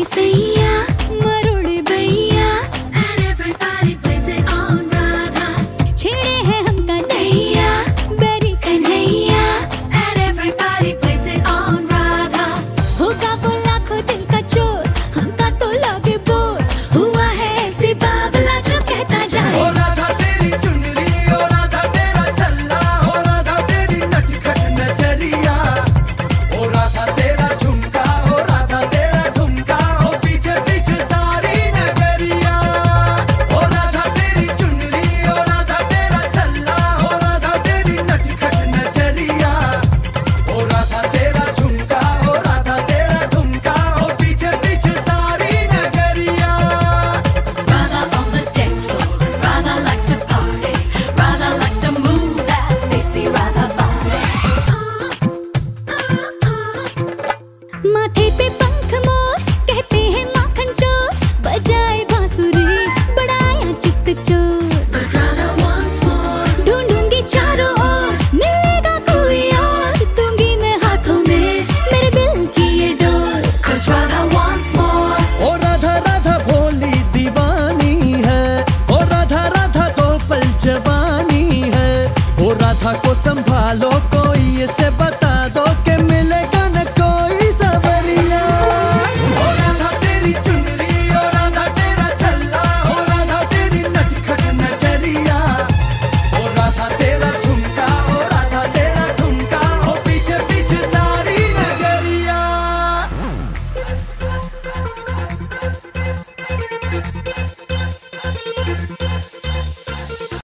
Happy Saiya, मरोड़े भैया And everybody blames it on Radha छेड़े हैं हमका नैया berry Kanhaiya And everybody blames it on Radha होगा वो लाखों दिल का चोर हमका तो लगे बोर माथे पे पंख मोर कहते हैं माखन चोर। बजाए बांसुरी चित ढूंढूँगी चारों ओर मिलेगा कोई और। दूँगी मैं हाथों में मेरे दिल की ये डोर। राधा राधा भोली दीवानी है। ओ राधा राधा को पल जवानी है। ओ राधा को संभालो कोई इसे बता